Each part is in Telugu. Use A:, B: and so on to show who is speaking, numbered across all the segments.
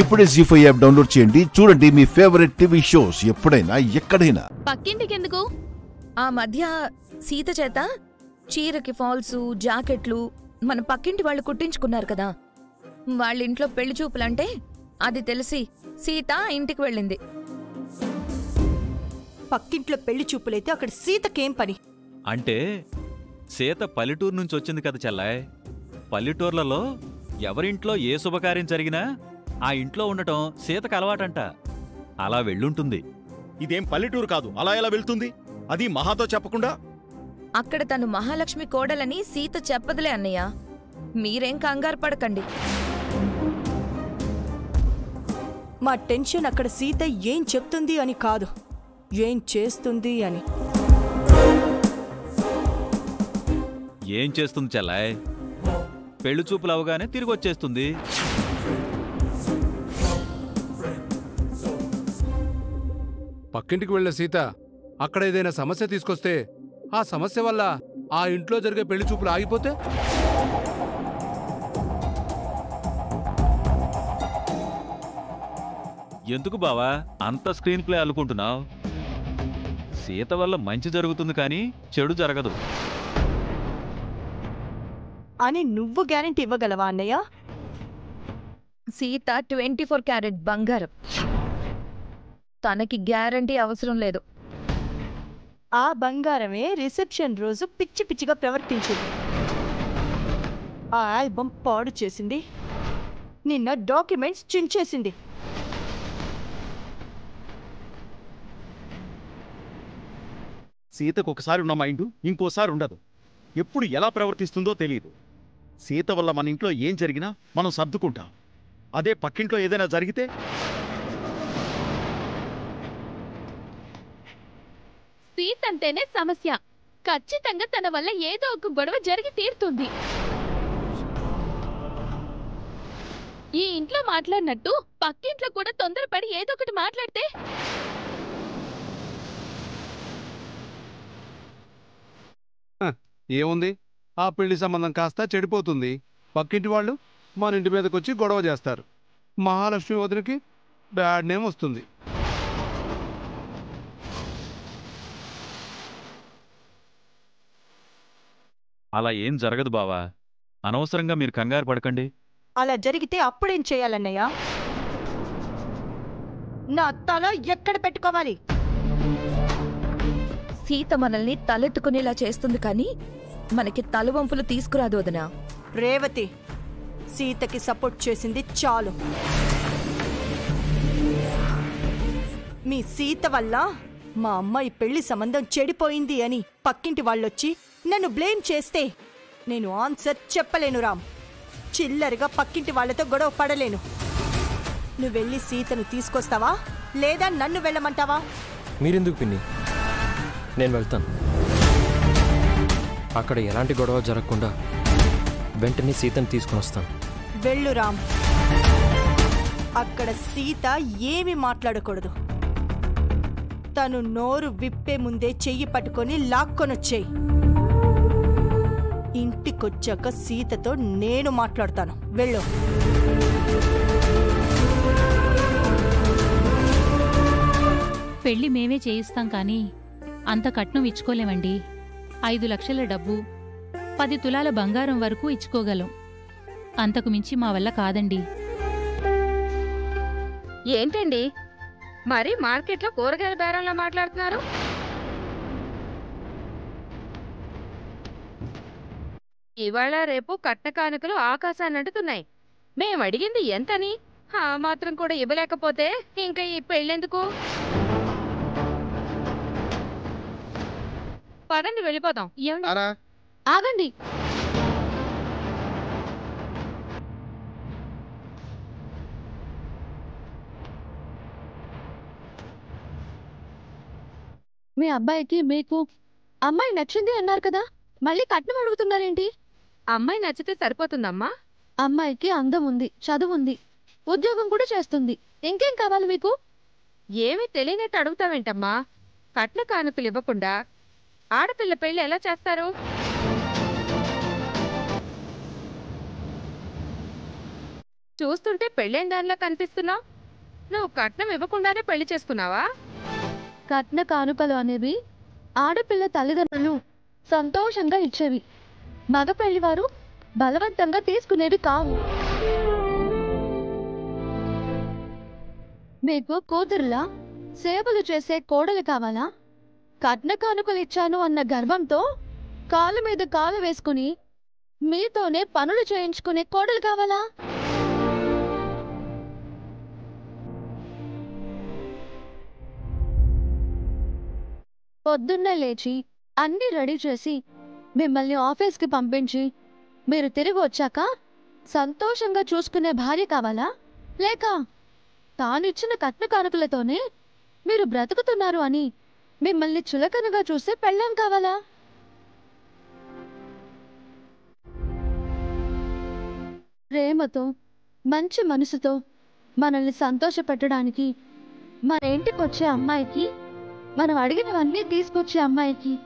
A: ఇప్పుడే జీ ఫైవ్ యాప్ డౌన్లోడ్ చేయండి. చూడండి మీ ఫేవరెట్ టీవీ షోస్ ఎప్పుడైనా ఎక్కడైనా.
B: పక్కింటికెందుకు?
C: ఆ మధ్య సీత చేత చీరకి ఫాల్సు జాకెట్లు మన పక్కింటి వాళ్ళు కుట్టించుకున్నారు కదా. వాళ్ళ ఇంట్లో పెళ్ళి చూపులంటే అది తెలిసి సీత ఇంటికి వెళ్ళింది.
D: పక్కింట్లో పెళ్ళి చూపులైతే అక్కడ సీతకేం పని?
E: అంటే సీత పల్లెటూరు నుంచి వచ్చింది కదా చెల్లాయ్. పల్లెటూర్లలో ఎవరింట్లో ఏ శుభకార్యం జరిగినా ఆ ఇంట్లో ఉండటం సీతకు అలవాటంట. అలా వెళ్ళుంటుంది.
F: ఇదేం పల్లెటూరు కాదు. అలా ఎలా వెళ్తుంది? అది మహాతో చెప్పకుండా?
C: అక్కడ తను మహాలక్ష్మి కోడలని సీత చెప్పదులే అన్నయ్య. మీరేం కంగారు పడకండి.
D: మా టెన్షన్ అక్కడ సీత ఏం చెప్తుంది అని కాదు. ఏం చేస్తుంది అని.
E: ఏం చేస్తుంది చెల్లాయ్? పెళ్ళి చూపులు అవగానే తిరిగి వచ్చేస్తుంది
G: పక్కింటికి వెళ్ళే సీత అక్కడ ఏదైనా సమస్య తీసుకొస్తే ఆ సమస్య వల్ల ఆ ఇంట్లో జరిగే పెళ్ళి చూపులు ఆగిపోతే?
E: ఎందుకు బావా? అంత స్క్రీన్ ప్లే అల్లుకుంటున్నావు సీత వల్ల మంచి జరుగుతుంది కానీ చెడు జరగదు.
D: అని నువ్వు గ్యారెంటీ ఇవ్వగలవా అన్నయ్య?
C: సీత ట్వంటీ ఫోర్ క్యారెట్ బంగారం. తనకి గ్యారంటీ అవసరం లేదు.
D: ఆ బంగారమే రిసెప్షన్ రోజు పిచ్చి పిచ్చిగా ప్రవర్తించింది. ఆ ఆల్బమ్ పాడు చేసింది. నిన్న డాక్యుమెంట్స్ చించేసింది.
F: సీతకు ఒకసారి ఉన్న మైండ్ ఇంకోసారి ఉండదు. ఎప్పుడు ఎలా ప్రవర్తిస్తుందో తెలియదు సీత వల్ల మన ఇంట్లో ఏం జరిగినా మనం సర్దుకుంటాం. అదే పక్కింట్లో ఏదైనా జరిగితే
B: సీత అంటేనే సమస్య. ఖచ్చితంగా తన వల్ల ఏదో ఒక గొడవ జరిగి తీరుతుంది. ఈ ఇంట్లో మాట్లాడినట్టు పక్కింట్లో కూడా తొందరపడి ఏదో ఒకటి మాట్లాడితే?
G: ఏముంది? ఆ పెళ్ళి సంబంధం కాస్త చెడిపోతుంది. పక్కింటి వాళ్ళు మన ఇంటి మీదకి వచ్చి గొడవ చేస్తారు. మహాలక్ష్మి వదిలికి బ్యాడ్ నేమ్ వస్తుంది.
E: అలా ఏం జరగదు బావా. అనవసరంగా మీరు కంగారు పడకండి.
D: అలా జరిగితే అప్పుడేం చేయాలన్నయ్య? నా తల ఎక్కడ పెట్టుకోవాలి?
C: సీత మనల్ని తలెత్తుకునేలా చేస్తుంది కానీ మనకి తలవంపులు తీసుకురాదు వదనా.
D: రేవతి సీతకి సపోర్ట్ చేసింది చాలు. మీ సీత వల్ల మా అమ్మాయి పెళ్ళి సంబంధం చెడిపోయింది అని పక్కింటి వాళ్ళొచ్చి నన్ను బ్లేమ్ చేస్తే నేను ఆన్సర్ చెప్పలేను రామ్. చిల్లరగా పక్కింటి వాళ్ళతో గొడవ పడలేను. నువ్వు వెళ్ళి సీతను తీసుకొస్తావా? లేదా నన్ను వెళ్ళమంటావా?
H: మీరెందుకు పిన్ని? నేను వెళ్తాను. అక్కడ ఎలాంటి గొడవ జరగకుండా వెంటనే సీతను తీసుకుని వస్తాను.
D: వెళ్ళు రామ్. అక్కడ సీత ఏమి మాట్లాడకూడదు. తను నోరు విప్పే ముందే చెయ్యి పట్టుకొని లాక్కొనొచ్చేయి ఇంటికొచ్చాక సీతతో నేను మాట్లాడతాను. వెళ్ళు.
I: పెళ్ళి మేమే చేయిస్తాం కానీ అంత కట్నం ఇచ్చుకోలేమండి. ఐదు లక్షల డబ్బు పది తులాల బంగారం వరకు ఇచ్చుకోగలం. అంతకు మించి మా వల్ల కాదండి.
J: ఏంటండి? మరి మార్కెట్లో కూరగాయల బేరంలా మాట్లాడుతున్నారు? ఇవాళ రేపు కట్న కానుకలు ఆకాశాన్ని అంటుతున్నాయి. మేం అడిగింది ఎంతని? ఆ మాత్రం కూడా ఇవ్వలేకపోతే ఇంకా ఈ పెళ్ళెందుకు? పదండి వెళ్ళిపోదాం. ఏమండి? ఆగండి. మీ అబ్బాయికి మీకు అమ్మాయి నచ్చింది అన్నారు కదా? మళ్ళీ కట్నం అడుగుతున్నారేంటి? అమ్మాయి నచ్చితే సరిపోతుందమ్మా. అమ్మాయికి అందం ఉంది చదువు ఉంది ఉద్యోగం కూడా చేస్తుంది. ఇంకేం కావాలి మీకు? ఏమీ తెలియనట్టు అడుగుతావేంటమ్మా? కట్న కానుకలు ఇవ్వకుండా ఆడపిల్ల పెళ్ళి ఎలా చేస్తారు? చూస్తుంటే పెళ్ళైన దానిలా కనిపిస్తున్నావు. నువ్వు కట్నం ఇవ్వకుండానే పెళ్ళి చేసుకున్నావా? కట్న కానుకలు అనేవి ఆడపిల్ల తల్లిదండ్రులు సంతోషంగా ఇచ్చేవి. మగ పెళ్ళివారు బలవంతంగా తీసుకునేవి కావు. మీకు కూతురులా సేవలు చేసే కోడలు కావాలా? కట్న కానుకలు ఇచ్చాను అన్న గర్వంతో కాలు మీద కాలు వేసుకుని మీతోనే పనులు చేయించుకునే కోడలు కావాలా? పొద్దున్నే లేచి అన్నీ రెడీ చేసి మిమ్మల్ని ఆఫీస్కి పంపించి మీరు తిరిగి వచ్చాక సంతోషంగా చూసుకునే భార్య కావాలా? లేక తానిచ్చిన కట్న కానుకలతోనే మీరు బ్రతుకుతున్నారు అని మిమ్మల్ని చులకనగా చూసే పెళ్ళాం కావాలా? ప్రేమతో మంచి మనసుతో మనల్ని సంతోషపెట్టడానికి మన ఇంటికి వచ్చే అమ్మాయికి మనం అడిగినవన్నీ తీసుకొచ్చే అమ్మాయికి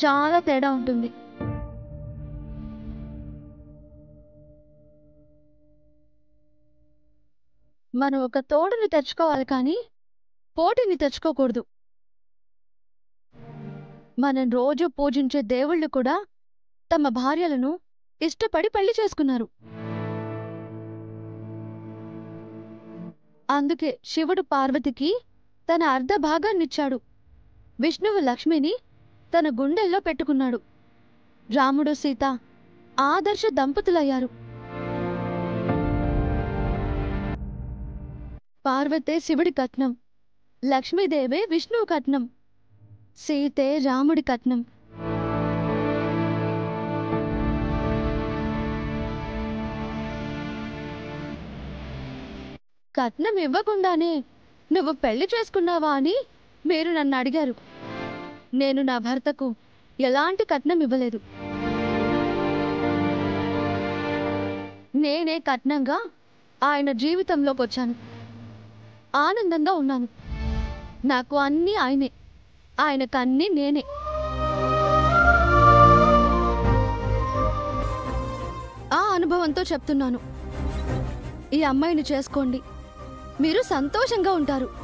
J: చాలా తేడా ఉంటుంది. మనం ఒక తోడుని తెచ్చుకోవాలి కానీ పోటీని తెచ్చుకోకూడదు. మనం రోజు పూజించే దేవుళ్ళు కూడా తమ భార్యలను ఇష్టపడి పెళ్ళి చేసుకున్నారు. అందుకే శివుడు పార్వతికి తన అర్ధ భాగాన్నిచ్చాడు విష్ణువు లక్ష్మిని తన గుండెల్లో పెట్టుకున్నాడు. రాముడు సీత ఆదర్శ దంపతులయ్యారు. పార్వతే శివుడి కట్నం లక్ష్మీదేవే విష్ణువు కట్నం సీతే రాముడి కట్నం. కట్నం ఇవ్వకుండానే నువ్వు పెళ్ళి చేసుకున్నావా అని మీరు నన్ను అడిగారు. నేను నా భర్తకు ఎలాంటి కట్నం ఇవ్వలేదు. నేనే కట్నంగా ఆయన జీవితంలోకి వచ్చాను. ఆనందంగా ఉన్నాను. నాకు అన్నీ ఆయనే. ఆయనకు అన్నీ నేనే. ఆ అనుభవంతో చెప్తున్నాను. ఈ అమ్మాయిని చేసుకోండి. మీరు సంతోషంగా ఉంటారు.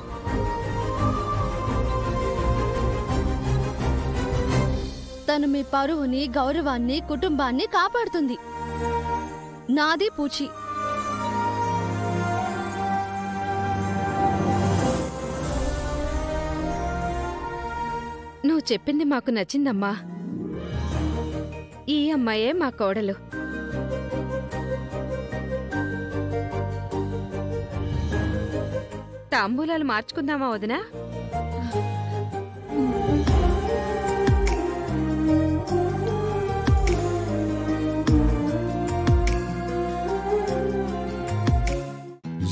J: తను మీ పరువుని గౌరవాన్ని కుటుంబాన్ని కాపాడుతుంది. నాది పూచి.
K: నువ్వు చెప్పింది మాకు నచ్చిందమ్మా. ఈ అమ్మాయే మా కోడలు. తాంబూలాలు మార్చుకుందామా వదినా?